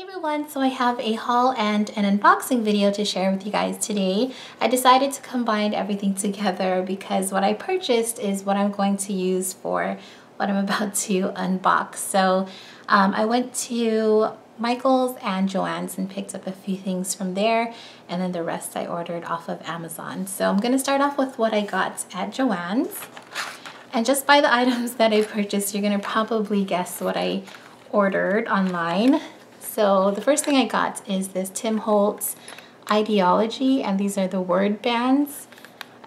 Hey everyone, so I have a haul and an unboxing video to share with you guys today. I decided to combine everything together because what I purchased is what I'm going to use for what I'm about to unbox. So um, I went to Michael's and Joann's and picked up a few things from there and then the rest I ordered off of Amazon. So I'm going to start off with what I got at Joann's. And just by the items that I purchased, you're going to probably guess what I ordered online. So the first thing I got is this Tim Holtz Ideology, and these are the word bands.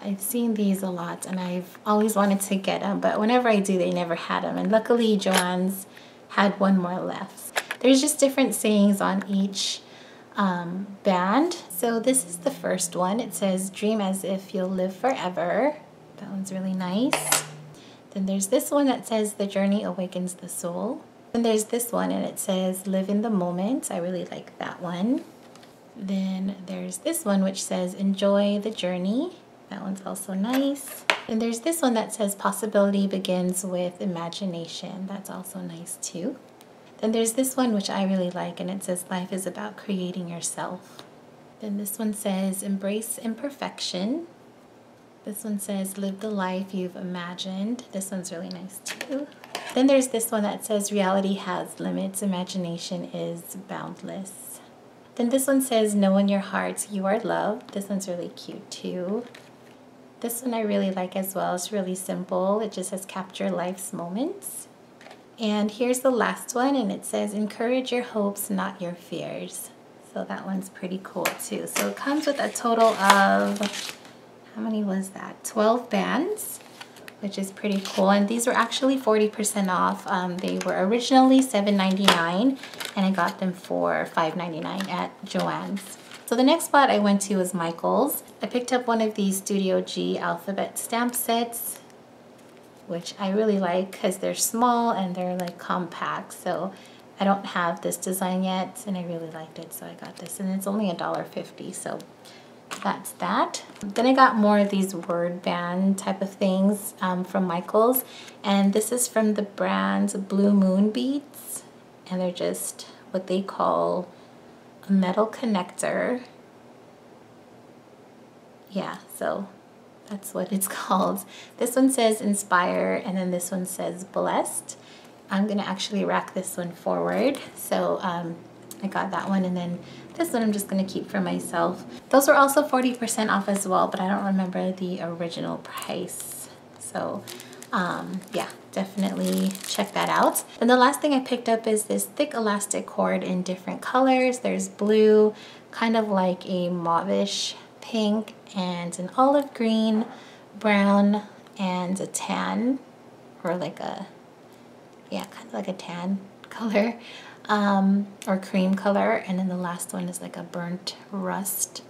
I've seen these a lot, and I've always wanted to get them, but whenever I do, they never had them. And luckily, Joann's had one more left. There's just different sayings on each um, band. So this is the first one. It says, dream as if you'll live forever. That one's really nice. Then there's this one that says, the journey awakens the soul. And there's this one and it says live in the moment. I really like that one. Then there's this one which says enjoy the journey. That one's also nice. And there's this one that says possibility begins with imagination. That's also nice too. Then there's this one which I really like and it says life is about creating yourself. Then this one says embrace imperfection. This one says live the life you've imagined. This one's really nice too. Then there's this one that says reality has limits, imagination is boundless. Then this one says know in your heart you are loved. This one's really cute too. This one I really like as well. It's really simple. It just says capture life's moments. And here's the last one and it says encourage your hopes, not your fears. So that one's pretty cool too. So it comes with a total of, how many was that? 12 bands which is pretty cool. And these were actually 40% off. Um, they were originally $7.99 and I got them for $5.99 at Joann's. So the next spot I went to was Michael's. I picked up one of these Studio G alphabet stamp sets, which I really like because they're small and they're like compact. So I don't have this design yet and I really liked it. So I got this and it's only $1.50. So that's that. Then I got more of these word band type of things um, from Michaels. And this is from the brand Blue Moon Beads. And they're just what they call a metal connector. Yeah, so that's what it's called. This one says inspire and then this one says blessed. I'm gonna actually rack this one forward. So um, I got that one and then this one I'm just to keep for myself. Those were also 40% off as well, but I don't remember the original price. So um, yeah, definitely check that out. And the last thing I picked up is this thick elastic cord in different colors. There's blue, kind of like a mauvish pink, and an olive green, brown, and a tan, or like a, yeah, kind of like a tan color um, or cream color and then the last one is like a burnt rust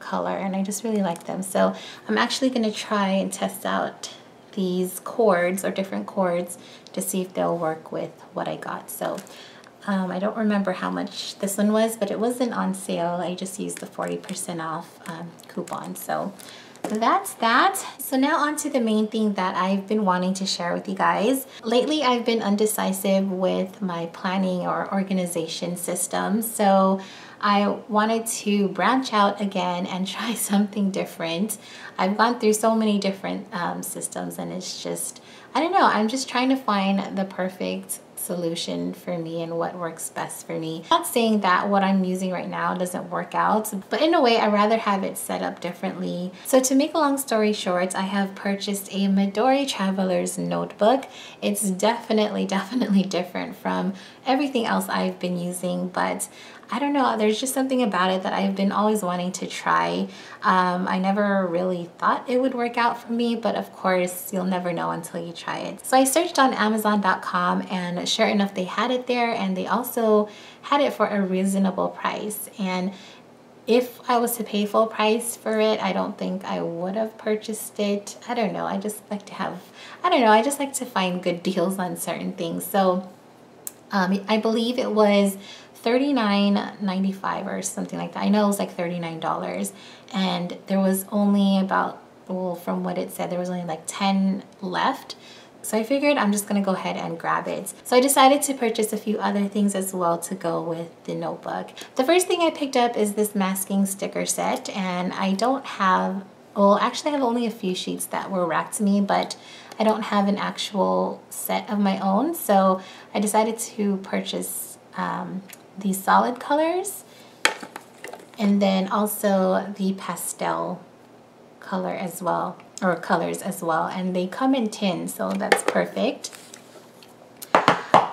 color and I just really like them. So I'm actually going to try and test out these cords or different cords to see if they'll work with what I got. So um, I don't remember how much this one was but it wasn't on sale. I just used the 40% off um, coupon. So that's that. So now on to the main thing that I've been wanting to share with you guys. Lately, I've been undecisive with my planning or organization system. So I wanted to branch out again and try something different. I've gone through so many different um, systems and it's just, I don't know, I'm just trying to find the perfect solution for me and what works best for me. Not saying that what I'm using right now doesn't work out, but in a way, I rather have it set up differently. So to make a long story short, I have purchased a Midori Traveler's Notebook. It's definitely, definitely different from everything else I've been using, but I don't know, there's just something about it that I've been always wanting to try. Um, I never really thought it would work out for me, but of course, you'll never know until you try it. So I searched on Amazon.com and sure enough, they had it there and they also had it for a reasonable price. And if I was to pay full price for it, I don't think I would have purchased it. I don't know. I just like to have, I don't know, I just like to find good deals on certain things. So um, I believe it was $39.95 or something like that. I know it was like $39 and there was only about, well, from what it said, there was only like 10 left. So I figured I'm just gonna go ahead and grab it. So I decided to purchase a few other things as well to go with the notebook. The first thing I picked up is this masking sticker set and I don't have, well actually I have only a few sheets that were racked to me but I don't have an actual set of my own. So I decided to purchase um, these solid colors and then also the pastel color as well or colors as well and they come in tin so that's perfect.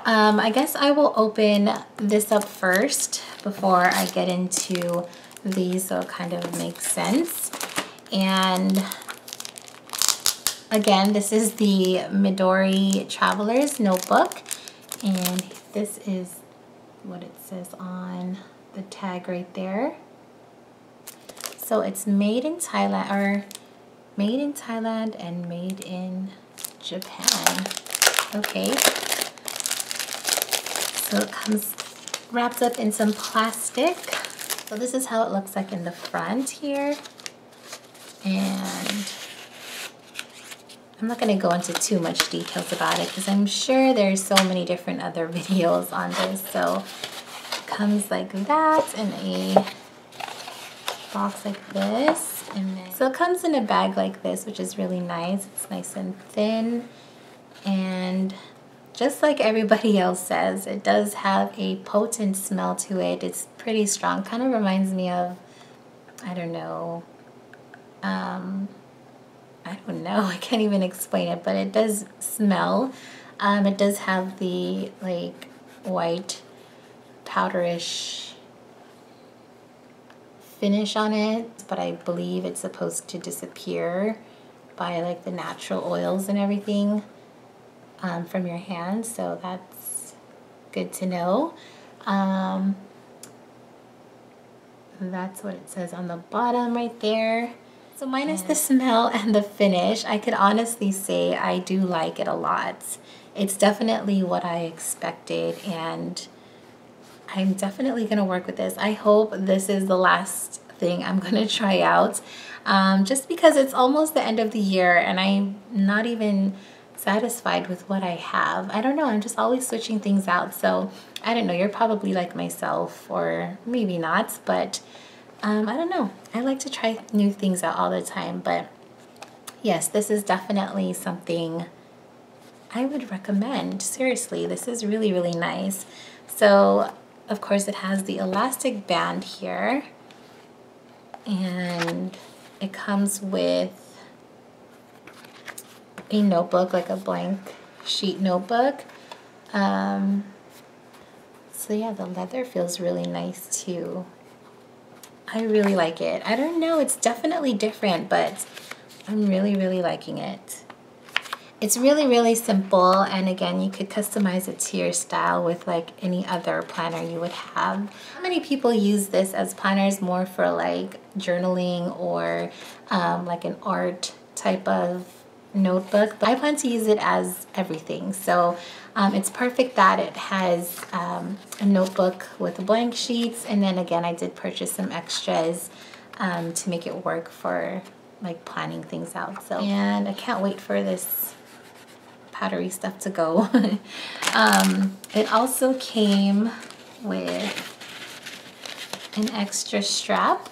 Um, I guess I will open this up first before I get into these so it kind of makes sense. And again this is the Midori Traveler's Notebook and this is what it says on the tag right there so it's made in Thailand or made in Thailand and made in Japan. Okay. So it comes wrapped up in some plastic. So this is how it looks like in the front here. And I'm not going to go into too much details about it because I'm sure there's so many different other videos on this. So it comes like that in a box like this. And then, so it comes in a bag like this, which is really nice. It's nice and thin. And just like everybody else says, it does have a potent smell to it. It's pretty strong. Kind of reminds me of, I don't know, um, don't know. I can't even explain it, but it does smell. Um, it does have the like white powderish finish on it, but I believe it's supposed to disappear by like the natural oils and everything um, from your hands. So that's good to know. Um, that's what it says on the bottom right there. So minus the smell and the finish, I could honestly say I do like it a lot. It's definitely what I expected and I'm definitely going to work with this. I hope this is the last thing I'm going to try out um, just because it's almost the end of the year and I'm not even satisfied with what I have. I don't know, I'm just always switching things out. So I don't know, you're probably like myself or maybe not, but um, I don't know. I like to try new things out all the time, but yes, this is definitely something I would recommend. Seriously, this is really, really nice. So of course it has the elastic band here and it comes with a notebook like a blank sheet notebook um, so yeah the leather feels really nice too I really like it I don't know it's definitely different but I'm really really liking it it's really, really simple. And again, you could customize it to your style with like any other planner you would have. How many people use this as planners more for like journaling or um, like an art type of notebook? But I plan to use it as everything. So um, it's perfect that it has um, a notebook with blank sheets. And then again, I did purchase some extras um, to make it work for like planning things out. So, and I can't wait for this powdery stuff to go. um, it also came with an extra strap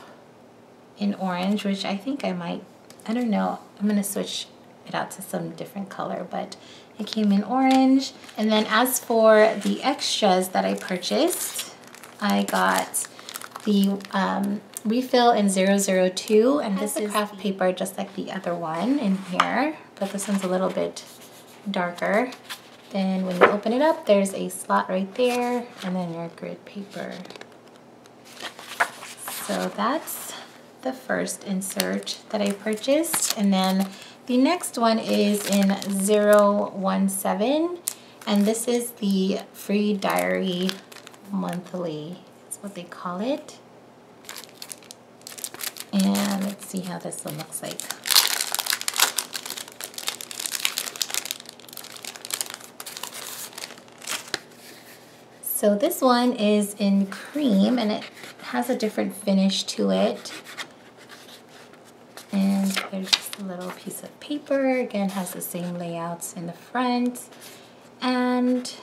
in orange, which I think I might, I don't know, I'm to switch it out to some different color, but it came in orange. And then as for the extras that I purchased, I got the um, refill in 002, and this is craft paper just like the other one in here, but this one's a little bit darker. Then when you open it up, there's a slot right there and then your grid paper. So that's the first insert that I purchased. And then the next one is in 017 and this is the free diary monthly. That's what they call it. And let's see how this one looks like. So this one is in cream and it has a different finish to it. And there's just a little piece of paper. Again, has the same layouts in the front. And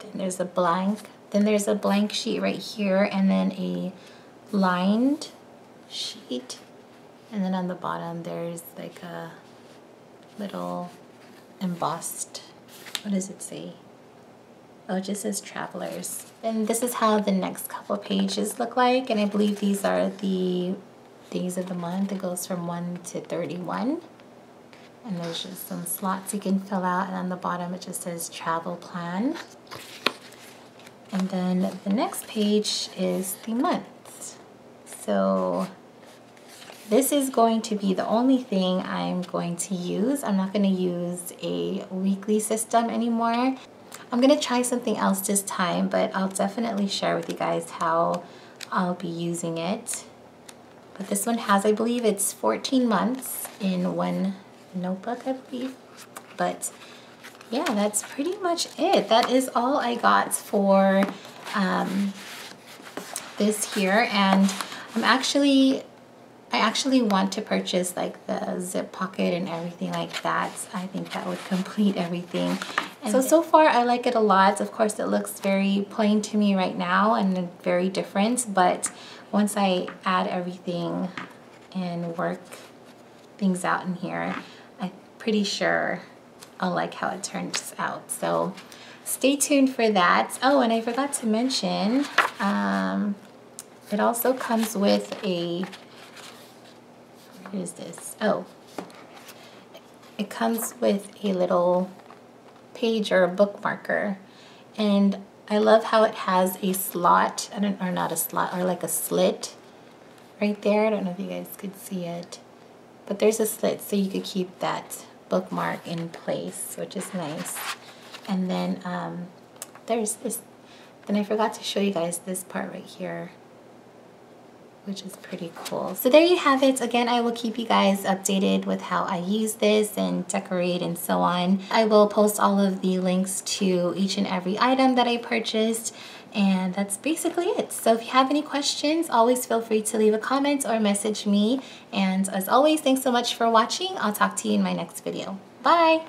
then there's a blank. Then there's a blank sheet right here and then a lined sheet. And then on the bottom, there's like a little embossed, what does it say? Oh, it just says travelers. And this is how the next couple pages look like. And I believe these are the days of the month. It goes from 1 to 31. And there's just some slots you can fill out. And on the bottom, it just says travel plan. And then the next page is the month. So this is going to be the only thing I'm going to use. I'm not going to use a weekly system anymore. I'm going to try something else this time, but I'll definitely share with you guys how I'll be using it. But this one has, I believe it's 14 months in one notebook, I believe. But yeah, that's pretty much it. That is all I got for um, this here. And I'm actually I actually want to purchase like the zip pocket and everything like that. I think that would complete everything. And so, so far I like it a lot. Of course, it looks very plain to me right now and very different, but once I add everything and work things out in here, I'm pretty sure I'll like how it turns out. So stay tuned for that. Oh, and I forgot to mention, um, it also comes with a what is this? Oh, it comes with a little page or a bookmarker. And I love how it has a slot, or not a slot, or like a slit right there. I don't know if you guys could see it. But there's a slit so you could keep that bookmark in place, which is nice. And then um, there's this, then I forgot to show you guys this part right here which is pretty cool. So there you have it. Again, I will keep you guys updated with how I use this and decorate and so on. I will post all of the links to each and every item that I purchased and that's basically it. So if you have any questions, always feel free to leave a comment or message me. And as always, thanks so much for watching. I'll talk to you in my next video. Bye!